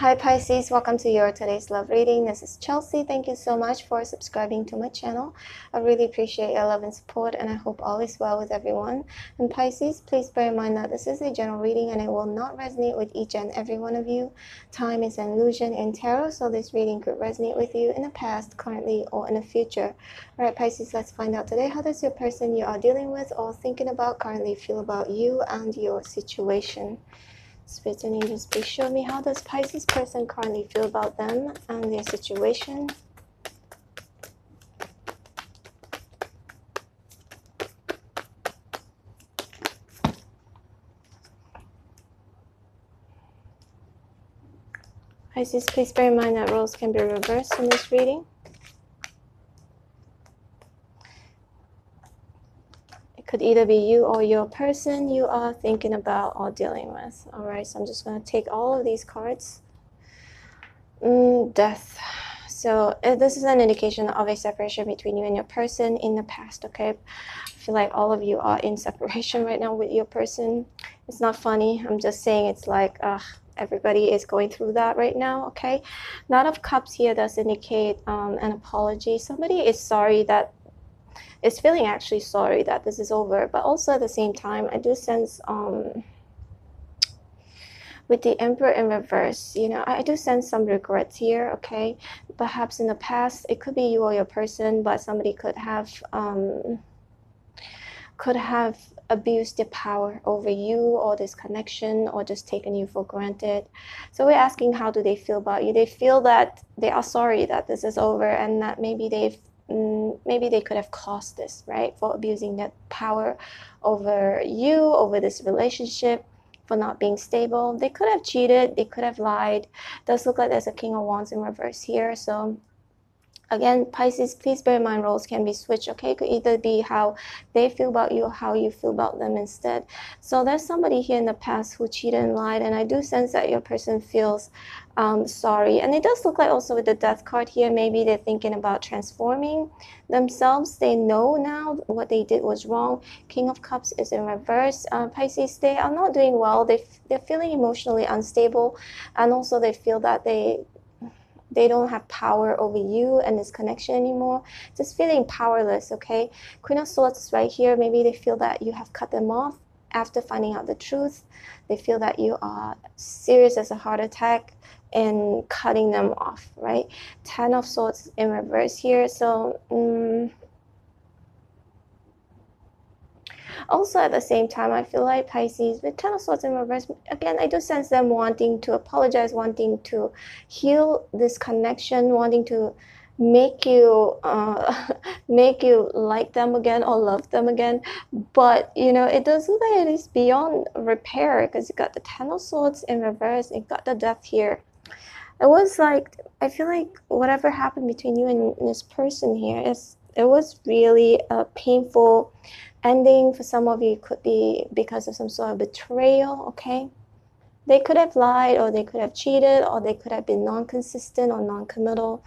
Hi Pisces, welcome to your today's love reading. This is Chelsea. Thank you so much for subscribing to my channel. I really appreciate your love and support and I hope all is well with everyone. And Pisces, please bear in mind that this is a general reading and it will not resonate with each and every one of you. Time is an illusion in tarot, so this reading could resonate with you in the past, currently, or in the future. Alright Pisces, let's find out today how does your person you are dealing with or thinking about currently feel about you and your situation. Spirits and angels, please show me how does Pisces person currently feel about them and their situation. Pisces, please bear in mind that roles can be reversed in this reading. Could either be you or your person you are thinking about or dealing with. All right, so I'm just going to take all of these cards. Mm, death. So uh, this is an indication of a separation between you and your person in the past, okay? I feel like all of you are in separation right now with your person. It's not funny. I'm just saying it's like, uh, everybody is going through that right now, okay? Knight of Cups here does indicate um, an apology. Somebody is sorry that is feeling actually sorry that this is over, but also at the same time, I do sense um, with the Emperor in reverse, you know, I do sense some regrets here, okay? Perhaps in the past, it could be you or your person, but somebody could have um, could have abused their power over you or this connection or just taken you for granted. So we're asking how do they feel about you? They feel that they are sorry that this is over and that maybe they've Mm, maybe they could have caused this, right? For abusing that power over you, over this relationship, for not being stable. They could have cheated, they could have lied. It does look like there's a King of Wands in reverse here. So Again, Pisces, please bear in mind roles can be switched, okay? It could either be how they feel about you or how you feel about them instead. So there's somebody here in the past who cheated and lied, and I do sense that your person feels um, sorry. And it does look like also with the death card here, maybe they're thinking about transforming themselves. They know now what they did was wrong. King of Cups is in reverse. Uh, Pisces, they are not doing well. They, they're feeling emotionally unstable, and also they feel that they they don't have power over you and this connection anymore. Just feeling powerless, okay? Queen of Swords is right here. Maybe they feel that you have cut them off after finding out the truth. They feel that you are serious as a heart attack and cutting them off, right? Ten of Swords in reverse here. So, um, Also, at the same time, I feel like Pisces with Ten of Swords in reverse, again, I do sense them wanting to apologize, wanting to heal this connection, wanting to make you uh, make you like them again or love them again. But you know it does look like it is beyond repair because you got the ten of swords in reverse and got the death here. It was like i feel like whatever happened between you and this person here is it was really a painful ending for some of you could be because of some sort of betrayal, okay? They could have lied or they could have cheated or they could have been non-consistent or non-committal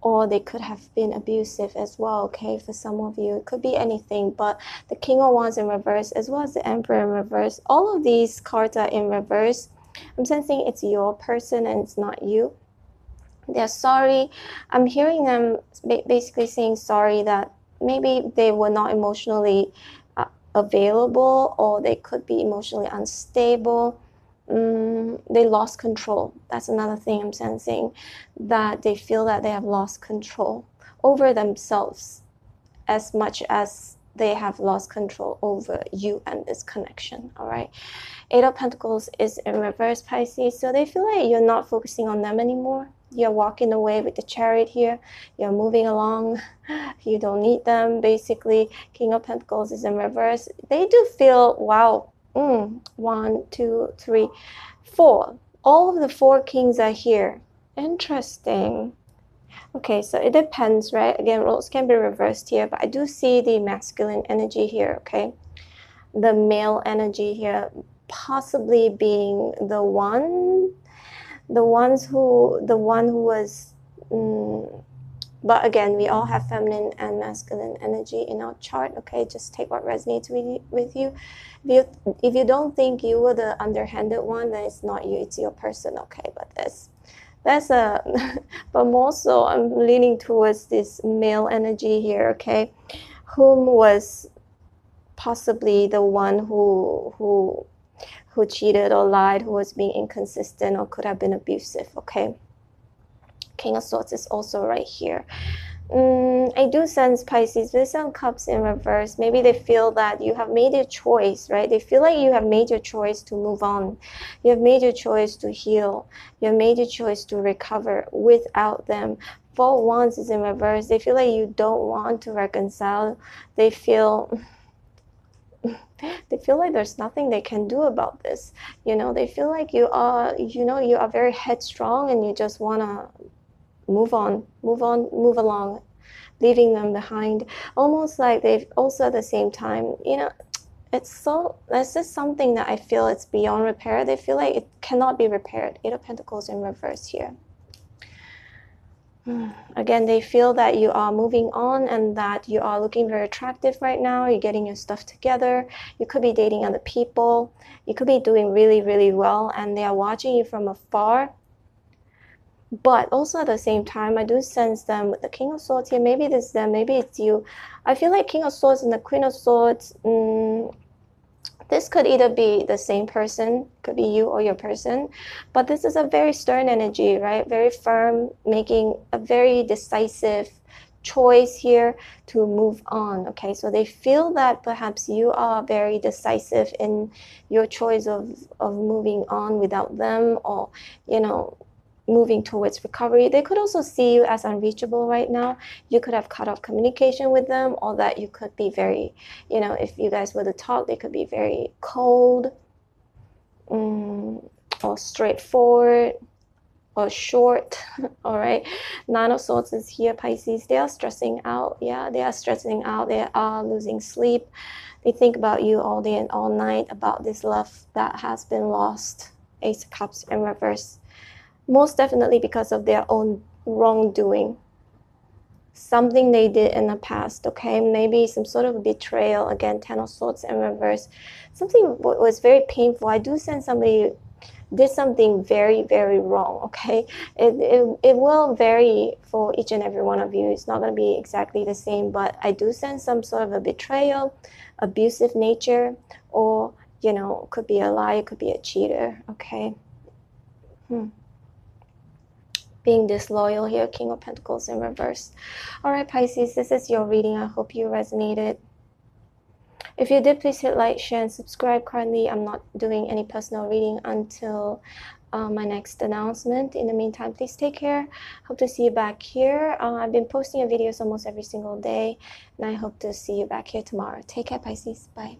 or they could have been abusive as well, okay? For some of you, it could be anything, but the King of Wands in reverse as well as the Emperor in reverse, all of these cards are in reverse. I'm sensing it's your person and it's not you. They're sorry. I'm hearing them basically saying sorry that maybe they were not emotionally uh, available or they could be emotionally unstable. Mm, they lost control. That's another thing I'm sensing that they feel that they have lost control over themselves as much as they have lost control over you and this connection. All right. Eight of Pentacles is in reverse Pisces. So they feel like you're not focusing on them anymore you're walking away with the chariot here. You're moving along. You don't need them. Basically king of pentacles is in reverse. They do feel wow mm, one two three four. All of the four kings are here. Interesting. Okay so it depends right? Again roles can be reversed here but i do see the masculine energy here okay? The male energy here possibly being the one the ones who the one who was mm, but again, we all have feminine and masculine energy in our chart. Okay, just take what resonates with you. If you if you don't think you were the underhanded one, then it's not you. It's your person. Okay, but that's that's a. but more so, I'm leaning towards this male energy here. Okay, whom was possibly the one who who who cheated or lied, who was being inconsistent or could have been abusive. Okay. King of Swords is also right here. Mm, I do sense Pisces with some cups in reverse. Maybe they feel that you have made your choice, right? They feel like you have made your choice to move on. You have made your choice to heal. You have made your choice to recover without them. Four Wands is in reverse. They feel like you don't want to reconcile. They feel they feel like there's nothing they can do about this you know they feel like you are you know you are very headstrong and you just want to move on, move on, move along, leaving them behind. Almost like they've also at the same time, you know, it's so this is something that I feel it's beyond repair. They feel like it cannot be repaired. Eight of Pentacles in reverse here. Again, they feel that you are moving on and that you are looking very attractive right now. You're getting your stuff together. You could be dating other people. You could be doing really, really well, and they are watching you from afar but also at the same time i do sense them with the king of swords here maybe this is them maybe it's you i feel like king of swords and the queen of swords mm, this could either be the same person could be you or your person but this is a very stern energy right? Very firm making a very decisive choice here to move on okay? So they feel that perhaps you are very decisive in your choice of of moving on without them or you know moving towards recovery. They could also see you as unreachable right now. You could have cut off communication with them, or that you could be very, you know, if you guys were to talk, they could be very cold um, or straightforward or short. All right. Nine of Swords is here, Pisces. They are stressing out. Yeah, they are stressing out. They are losing sleep. They think about you all day and all night about this love that has been lost. Ace of Cups in reverse most definitely because of their own wrongdoing. Something they did in the past okay? Maybe some sort of betrayal again ten of swords in reverse. Something was very painful. I do sense somebody did something very very wrong okay? It, it, it will vary for each and every one of you. It's not going to be exactly the same but i do sense some sort of a betrayal abusive nature or you know could be a lie could be a cheater okay? Hmm being disloyal here, King of Pentacles in reverse. All right, Pisces, this is your reading. I hope you resonated. If you did, please hit like, share, and subscribe. Currently, I'm not doing any personal reading until uh, my next announcement. In the meantime, please take care. Hope to see you back here. Uh, I've been posting videos almost every single day, and I hope to see you back here tomorrow. Take care, Pisces. Bye.